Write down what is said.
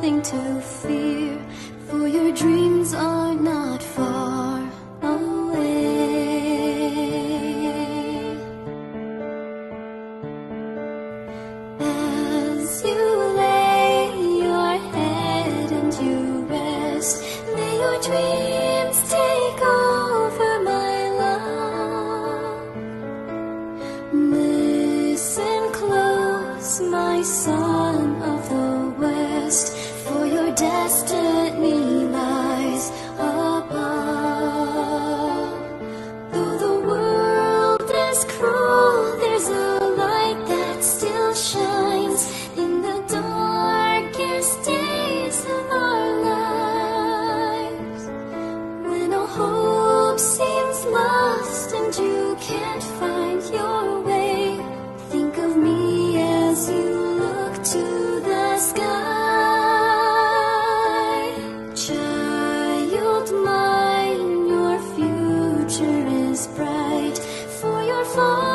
nothing to fear, for your dreams are not far away. As you lay your head and you rest, may your dreams take over my love. Listen close, my son of the destiny lies above. Though the world is cruel, there's a light that still shines in the darkest days of our lives. When all hope seems lost and you can't find. mine, your future is bright for your father.